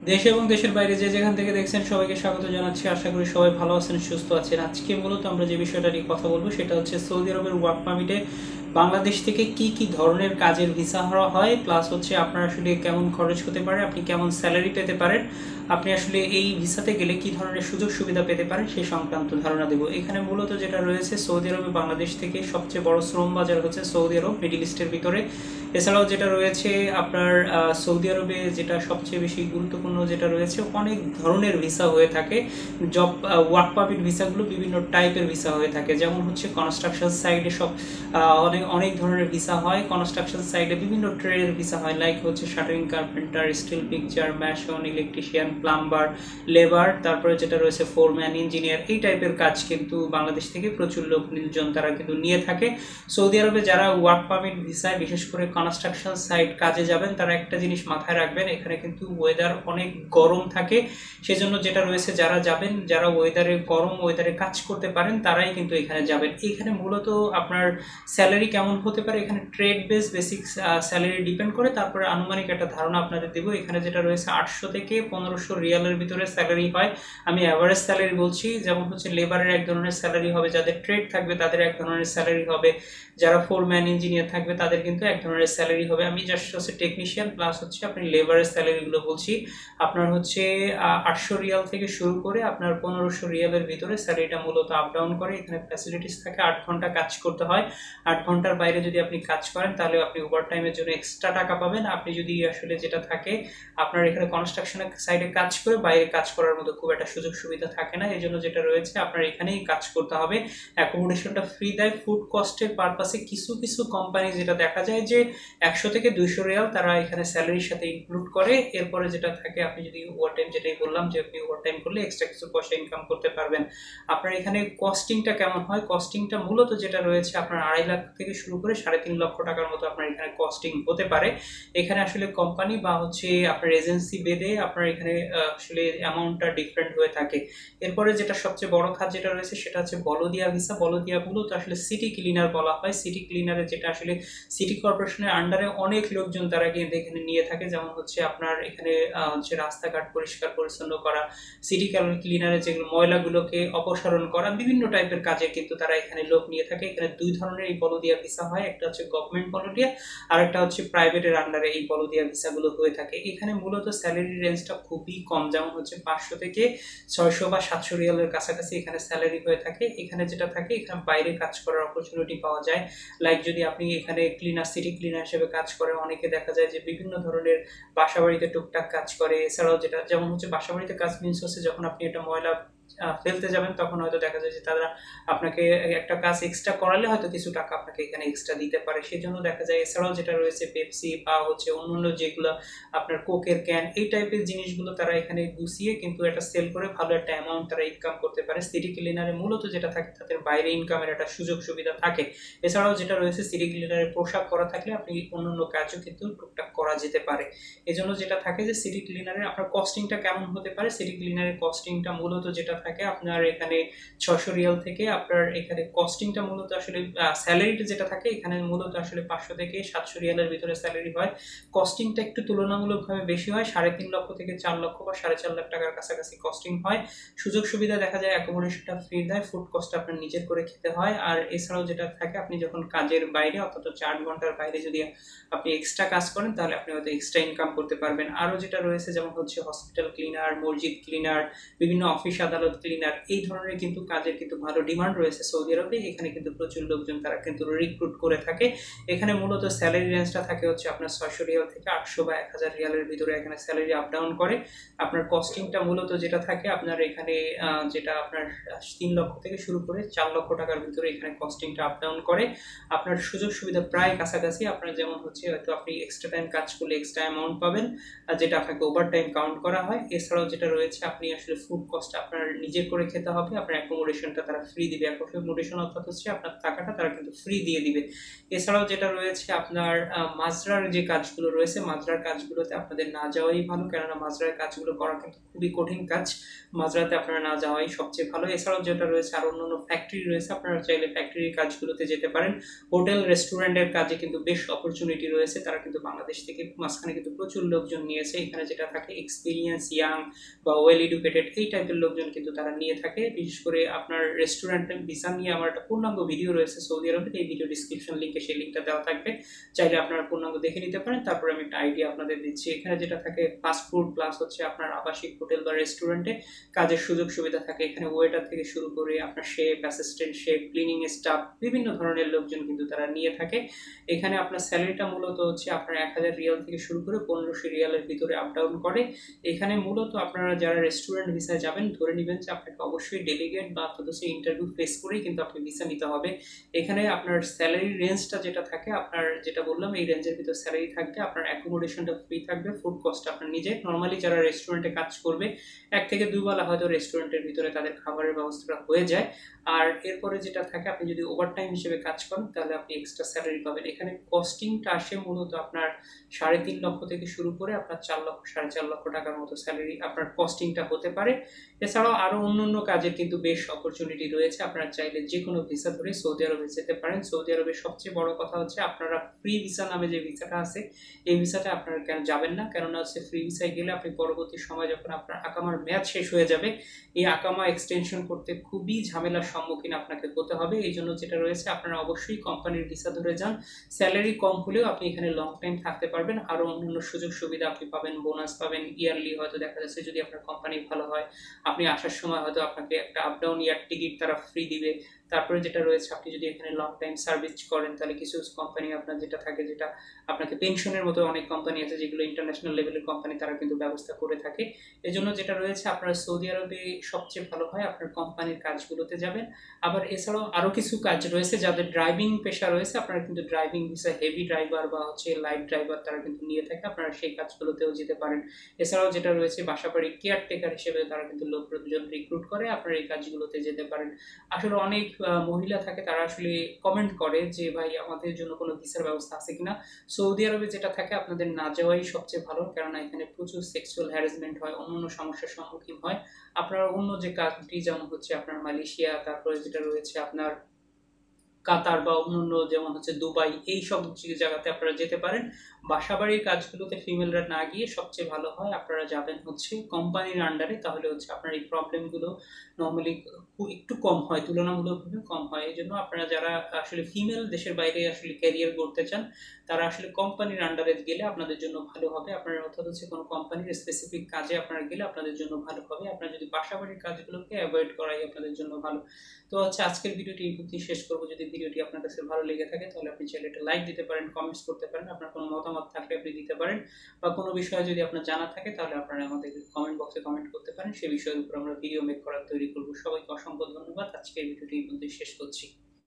দেশে এবং দেশের বাইরে যে যেখান থেকে দেখছেন সবাইকে স্বাগত জানাচ্ছি। আশা করি সবাই ভালো আছেন, সুস্থ আছেন। আজকে মূলত আমরা যে বিষয়টা নিয়ে কথা বলব সেটা হচ্ছে সৌদি আরবের ওয়ার্ক পারমিটে বাংলাদেশ থেকে কি কি ধরনের কাজের ভিসা হওয়া হয় প্লাস হচ্ছে আপনার আসলে কেমন খরচ হতে পারে আপনি কেমন স্যালারি পেতে পারেন আপনি আসলে এই ভিসাতে গেলে কি ধরনের সুযোগ সুবিধা পেতে পারেন সেই সংক্রান্ত ধারণা দেব। এখানে মূলত যেটা রয়েছে সৌদি আরবে বাংলাদেশ থেকে সবচেয়ে বড় শ্রম বাজার হচ্ছে সৌদি আরব মিডিল ইস্টের ভিতরে। এছাড়াও যেটা রয়েছে আপনার সৌদি আরবে যেটা সবচেয়ে বেশি গুরুত্বপূর্ণ যেটা রয়েছে অনেক ধরনের ভিসা হয়ে থাকে। জব ওয়ার্ক পারমিট ভিসাগুলো বিভিন্ন টাইপের ভিসা হয়ে থাকে। যেমন হচ্ছে কনস্ট্রাকশন সাইডে সব আহ, অনেক অনেক ধরনের ভিসা হয়। কনস্ট্রাকশন সাইডে বিভিন্ন ট্রেডের ভিসা হয়। লাইক হচ্ছে shuttering carpenter steel picture mason electrician plumber labour তারপরে যেটা রয়েছে ফোরম্যান ইঞ্জিনিয়ার এই টাইপের কাজ কিন্তু বাংলাদেশ থেকে প্রচুর লোক, নির্জন তারা কিন্তু নিয়ে থাকে। সৌদি আরবে যারা ওয়ার্ক পারমিট ভিসায় বিশেষ করে কনস্ট্রাকশন সাইট কাজে যাবেন, তারা একটা জিনিস মাথায় রাখবেন, এখানে কিন্তু ওয়েদার অনেক গরম থাকে। সেজন্য যেটা রয়েছে, যারা যাবেন, যারা ওয়েদারে গরম ওয়েদারে কাজ করতে পারেন, তারাই কিন্তু এখানে যাবেন। এখানে মূলত আপনার স্যালারি কেমন হতে পারে? এখানে trade base basic salary depend করে। তারপরে আনুমানিক একটা ধারণা আপনাদের দেবো। এখানে যেটা রয়েছে, আটশো থেকে পনেরোশো রিয়ালের ভিতরে স্যালারি হয়। আমি অ্যাভারেজ স্যালারি বলছি, যেমন হচ্ছে লেবারের এক ধরনের স্যালারি হবে, যাদের ট্রেড থাকবে তাদের এক ধরনের স্যালারি হবে। যারা ফোরম্যান ইঞ্জিনিয়ার থাকবে তাদের কিন্তু এক ধরনের স্যালারি হবে। আমি জাস্ট হচ্ছে টেকনিশিয়ান প্লাস হচ্ছে আপনি লেবারের স্যালারিগুলো বলছি। আপনার হচ্ছে আটশো রিয়াল থেকে শুরু করে আপনার পনেরোশো রিয়ালের ভিতরে স্যালারিটা মূলত আপ ডাউন করে। এখানে ফ্যাসিলিটিস থাকে, আট ঘণ্টা কাজ করতে হয়। আট ঘণ্টার বাইরে যদি আপনি কাজ করেন, তাহলে আপনি ওভার টাইমের জন্য এক্সট্রা টাকা পাবেন। আপনি যদি আসলে যেটা থাকে, আপনার এখানে কনস্ট্রাকশনের সাইডে কাজ করে বাইরে কাজ করার মতো খুব একটা সুযোগ সুবিধা থাকে না। এই জন্য যেটা রয়েছে, আপনার এখানেই কাজ করতে হবে। অ্যাকোমোডেশনটা ফ্রি দেয়। ফুড কস্টের পারপাসে কিছু কিছু কোম্পানি যেটা দেখা যায় যে একশো থেকে দুইশো রিয়াল তারা এখানে স্যালারির সাথে ইনক্লুড করে। এরপরে যেটা থাকে, আপনি যদি ওভার টাইম যেটাই বললাম যে আপনি ওভার টাইম করলে এক্সট্রা কিছু পয়সা ইনকাম করতে পারবেন। আপনার এখানে কস্টিংটা কেমন হয়? কস্টিংটা মূলত যেটা রয়েছে, আপনার আড়াই লাখ থেকে শুরু করে সাড়ে তিন লক্ষ টাকার মতো আপনার এখানে কস্টিং হতে পারে। এখানে আসলে কোম্পানি বা হচ্ছে আপনার এজেন্সি বেদে আপনার এখানে আসলে অ্যামাউন্টটা ডিফারেন্ট হয়ে থাকে। এরপরে যেটা সবচেয়ে বড় খাত যেটা রয়েছে সেটা হচ্ছে বলদিয়া ভিসা বলদিয়া মূলত আসলে সিটি ক্লিনার বলা হয়। সিটি ক্লিনারে যেটা আসলে সিটি কর্পোরেশনের আন্ডারে অনেক লোকজন তারা কিন্তু এখানে নিয়ে থাকে। যেমন হচ্ছে আপনার এখানে হচ্ছে রাস্তাঘাট পরিষ্কার পরিচ্ছন্ন করা সিটি ক্লিনারে যেগুলো ময়লাগুলোকে অপসারণ করা, বিভিন্ন টাইপের কাজে কিন্তু তারা এখানে লোক নিয়ে থাকে। এখানে দুই ধরনের এই বলদিয়া ভিসা হয়, একটা হচ্ছে গভর্নমেন্ট বলদিয়া আর একটা হচ্ছে প্রাইভেটের আন্ডারে এই বলদিয়া ভিসাগুলো হয়ে থাকে। এখানে মূলত স্যালারি রেঞ্জটা খুবই কম, যেমন হচ্ছে পাঁচশো থেকে ছয়শো বা সাতশো রিয়ালের কাছাকাছি এখানে স্যালারি হয়ে থাকে। এখানে যেটা থাকে, এখানে বাইরে কাজ করার অপরচুনিটি পাওয়া যায়। লাইক যদি আপনি এখানে ক্লিনার সিটি ক্লিনার হিসেবে কাজ করেন, অনেকে দেখা যায় যে বিভিন্ন ধরনের বাসা বাড়িতে টুকটাক কাজ করে। এছাড়াও যেটা, যেমন হচ্ছে বাসা বাড়িতে কাজ মিনস হচ্ছে যখন আপনি এটা ময়লা ফেলতে যাবেন, তখন হয়তো দেখা যায় যে তারা আপনাকে একটা কাজ এক্সট্রা করালে হয়তো কিছু টাকা আপনাকে এখানে এক্সট্রা দিতে পারে। সেই জন্য দেখা যায় এছাড়াও যেটা রয়েছে পেপসি বা হচ্ছে অন্যান্য যেগুলো আপনার কোকের ক্যান এই টাইপের জিনিসগুলো তারা এখানে গুছিয়ে কিন্তু এটা সেল করে ভালো একটা অ্যামাউন্ট তারা ইনকাম করতে পারে। সিটি ক্লিনারে মূলত যেটা থাকে, তাদের বাইরে ইনকামের একটা সুযোগ সুবিধা থাকে। এছাড়াও যেটা রয়েছে সিটি ক্লিনারে পোশাক করা থাকলে আপনি অন্যান্য কাজও কিন্তু টুকটাক করা যেতে পারে। এজন্য যেটা থাকে যে সিটি ক্লিনারে আপনার কস্টিংটা কেমন হতে পারে? সিটি ক্লিনারের কস্টিংটা মূলত যেটা থাকে আপনার এখানে ছশো রিয়াল থেকে আপনার এখানে কস্টিংটা মূলত আসলে স্যালারিটা যেটা থাকে এখানে মূলত আসলে পাঁচশো থেকে সাতশো রিয়ালের ভিতরে স্যালারি হয়। কস্টিংটা একটু তুলনামূলকভাবে বেশি হয়, সাড়ে তিন লক্ষ থেকে চার লক্ষ বা সাড়ে চার লাখ টাকার কাছাকাছি কস্টিং হয়। সুযোগ সুবিধা দেখা যায় অ্যাকোমোডেশনটা ফ্রি দেয় ফুড কস্ট আপনার নিজের করে খেতে হয়। আর এছাড়াও যেটা থাকে, আপনি যখন কাজের বাইরে অন্তত চার ঘণ্টার বাইরে যদি আপনি এক্সট্রা কাজ করেন, তাহলে আপনি হয়তো এক্সট্রা ইনকাম করতে পারবেন। আরও যেটা রয়েছে, যেমন হচ্ছে হসপিটাল ক্লিনার মসজিদ ক্লিনার বিভিন্ন অফিস আদালত ক্লিনার এই ধরনের কিন্তু কাজের কিন্তু ভালো ডিমান্ড রয়েছে সৌদি আরবে। এখানে কিন্তু প্রচুর লোকজন তারা কিন্তু রিক্রুট করে থাকে। এখানে মূলত স্যালারি রেঞ্জটা থাকে হচ্ছে আপনার ছয়শো রিয়াল থেকে আটশো বা এক হাজার রিয়ালের ভিতরে এখানে স্যালারি আপ ডাউন করে। আপনার কস্টিংটা মূলত যেটা থাকে, আপনার এখানে যেটা আপনার তিন লক্ষ থেকে শুরু করে চার লক্ষ টাকার ভিতরে এখানে কস্টিংটা আপ ডাউন করে। আপনার সুযোগ সুবিধা প্রায় কাছাকাছি। আপনার যেমন হচ্ছে হয়তো আপনি এক্সট্রা টাইম কাজ করলে এক্সট্রা অ্যামাউন্ট পাবেন যেটা আপনাকে ওভার টাইম কাউন্ট করা হয়। এছাড়াও যেটা রয়েছে, আপনি আসলে ফুড কস্ট আপনার নিজের করে খেতে হবে, আপনার অ্যাকোমোডেশনটা তারা ফ্রি দিবে। অ্যাকোমোডেশন অর্থাৎ হচ্ছে আপনার টাকাটা তারা কিন্তু ফ্রি দিয়ে দিবে। এছাড়াও যেটা রয়েছে, আপনার মাজরার যে কাজগুলো রয়েছে মাজরার কাজগুলোতে আপনাদের না যাওয়াই ভালো। কেননা মাজরার কাজগুলো করা কিন্তু খুবই কঠিন কাজ। মাজরাতে আপনারা না যাওয়াই সবচেয়ে ভালো। এছাড়াও যেটা রয়েছে, আর অন্য অন্য ফ্যাক্টরি রয়েছে। আপনারা চাইলে ফ্যাক্টরির কাজগুলোতে যেতে পারেন। হোটেল রেস্টুরেন্টের কাজে কিন্তু বেশ অপরচুনিটি রয়েছে। তারা কিন্তু বাংলাদেশ থেকে মাঝখানে কিন্তু প্রচুর লোকজন নিয়েছে। এখানে যেটা থাকে এক্সপিরিয়েন্স ইয়াং বা ওয়েল এডুকেটেড এই টাইপের লোকজন কিন্তু তারা নিয়ে থাকে। বিশেষ করে আপনার রেস্টুরেন্টের ভিসা নিয়ে আমার একটা পূর্ণাঙ্গ ভিডিও রয়েছে সৌদি আরবের এই ভিডিও ডিসক্রিপশন লিঙ্কে সেই লিঙ্কটা দেওয়া থাকবে। চাইলে আপনারা পূর্ণাঙ্গ দেখে নিতে পারেন। তারপরে আমি একটা আইডিয়া আপনাদের দিচ্ছি। এখানে যেটা থাকে ফুড প্লাস হচ্ছে আপনার আবাসিক হোটেল বা রেস্টুরেন্টে কাজের সুযোগ সুবিধা থাকে। এখানে ওয়েটার থেকে শুরু করে আপনার chef assistant chef cleaning staff বিভিন্ন ধরনের লোকজন কিন্তু তারা নিয়ে থাকে। এখানে আপনার স্যালারিটা মূলত হচ্ছে আপনার এক হাজার রিয়াল থেকে শুরু করে পনেরোশো রিয়ালের ভিতরে আপ ডাউন করে। এখানে মূলত আপনারা যারা রেস্টুরেন্ট ভিসায় যাবেন, ধরে নেবেন যে আপনাকে অবশ্যই ডেলিগেট বা সদস্য ইন্টারভিউ ফেস করেই কিন্তু আপনি ভিসা নিতে হবে। এখানে আপনার স্যালারি রেঞ্জটা যেটা থাকে, আপনার যেটা বললাম, এই রেঞ্জের ভিতর স্যালারি থাকবে, আপনার অ্যাকোমোডেশনটা ফ্রি থাকবে ফুড কস্ট আপনার নিজে নর্মালি যারা রেস্টুরেন্টে কাজ করবে, এক থেকে দুবেলা হয়তো রেস্টুরেন্টের ভিতরে তাদের খাবারের ব্যবস্থাটা হয়ে যায়। আর এরপরে যেটা থাকে, আপনি যদি ওভারটাইম হিসেবে কাজ করেন, তাহলে আপনি এক্সট্রা স্যালারি পাবেন। এখানে কস্টিংটা আসে মূলত আপনার সাড়ে তিন লক্ষ থেকে শুরু করে আপনার চার লক্ষ, সাড়ে চার লক্ষ টাকার মতো স্যালারি আপনার কস্টিংটা হতে পারে। এছাড়াও আরও অন্য অন্য কাজের কিন্তু বেশ অপরচুনিটি রয়েছে। আপনারা চাইলে যে কোনো ভিসা ধরে সৌদি আরবে যেতে পারেন। সৌদি আরবের সবচেয়ে বড় কথা হচ্ছে আপনারা ফ্রি ভিসা নামে যে ভিসাটা আছে, এই ভিসাটা আপনারা কেন যাবেন না? কেননা হচ্ছে ফ্রি ভিসায় গেলে আপনি পরবর্তী সময় যখন আপনার আকামার মেয়াদ শেষ হয়ে যাবে, এই আকামা এক্সটেনশন করতে খুবই ঝামেলার সম্মুখীন আপনাকে হতে হবে। এই জন্য যেটা রয়েছে, আপনারা অবশ্যই কোম্পানির ভিসা ধরে যান। স্যালারি কম হলেও আপনি এখানে লং টাইম থাকতে পারবেন। আরও অন্যান্য সুযোগ সুবিধা আপনি পাবেন বোনাস পাবেন ইয়ারলি হয়তো দেখা যাচ্ছে যদি আপনার কোম্পানি ভালো হয়। আপনি আসার সময় হয়তো আপনাকে একটা আপ ডাউন ইয়ার টিকিট তারা ফ্রি দিবে। তারপরে যেটা রয়েছে, আপনি যদি এখানে লং টাইম সার্ভিস করেন, তাহলে কিছু কোম্পানি আপনার যেটা থাকে যেটা আপনাকে পেনশনের মতো অনেক কোম্পানি আছে, যেগুলো ইন্টারন্যাশনাল লেভেলের কোম্পানি তারা কিন্তু ব্যবস্থা করে থাকে। এজন্য যেটা রয়েছে, আপনার সৌদি আরবে সবচেয়ে ভালো হয়, আপনার কোম্পানির কাজগুলোতে যাবেন। আবার এছাড়াও আরও কিছু কাজ রয়েছে, যাদের ড্রাইভিং পেশা রয়েছে, আপনারা কিন্তু ড্রাইভিং ভিসা হেভি ড্রাইভার বা হচ্ছে লাইট ড্রাইভার তারা কিন্তু নিয়ে থাকে, আপনারা সেই কাজগুলোতেও যেতে পারেন। এছাড়াও যেটা রয়েছে, বাসাবাড়ি কেয়ারটেকার হিসেবে তারা কিন্তু লোকজন রিক্রুট করে, আপনারা এই কাজগুলোতে যেতে পারেন। আসলে অনেক মহিলা থাকে, তারা আসলে কমেন্ট করে যে, ভাই, আমাদের জন্য কোনো ভিসার ব্যবস্থা আছে কিনা? সৌদি আরবে যেটা থাকে, আপনাদের না যাওয়াই সবচেয়ে ভালো, কেননা এখানে প্রচুর সেক্সুয়াল হ্যারাসমেন্ট হয় অন্য সমস্যার সম্মুখীন হয়। আপনার অন্য যে কান্ট্রি যেমন হচ্ছে আপনার মালয়েশিয়া, তারপরে যেটা রয়েছে আপনার কাতার বা অন্যান্য, যেমন হচ্ছে দুবাই এই সব জায়গাতে আপনারা যেতে পারেন। বাসাবাড়ির কাজগুলোতে ফিমেলরা না গিয়ে সবচেয়ে ভালো হয়, আপনারা যাবেন হচ্ছে কোম্পানির আন্ডারে তাহলে হচ্ছে আপনার এই প্রবলেমগুলো নর্মালি একটু কম হয়, তুলনামূলকভাবে কম হয়। এই জন্য আপনারা যারা আসলে ফিমেল দেশের বাইরে আসলে ক্যারিয়ার করতে চান, তারা আসলে কোম্পানির আন্ডারে গেলে আপনাদের জন্য ভালো হবে। আপনার অর্থাৎ হচ্ছে কোনো কোম্পানির স্পেসিফিক কাজে আপনারা গেলে আপনাদের জন্য ভালো হবে। আপনারা যদি বাসাবাড়ির কাজগুলোকে অ্যাভয়েড করাই আপনাদের জন্য ভালো। তো হচ্ছে আজকের ভিডিওটি এই শেষ করব যদি ভিডিওটি আপনার কাছে ভালো লেগে থাকে, তাহলে আপনি চাইলে একটা লাইক দিতে পারেন কমেন্টস করতে পারেন। আপনার কোনো মতামত থাকলে আপনি দিতে পারেন বা কোনো বিষয়ে যদি আপনার জানা থাকে, তাহলে আপনারা আমাদের কমেন্ট বক্সে কমেন্ট করতে পারেন। সেই বিষয়ের উপর আমরা ভিডিও মেক করার তৈরি করব। সবাইকে অসংখ্য ধন্যবাদ। আজকে এই ভিডিওটি এই পর্যন্ত শেষ করছি।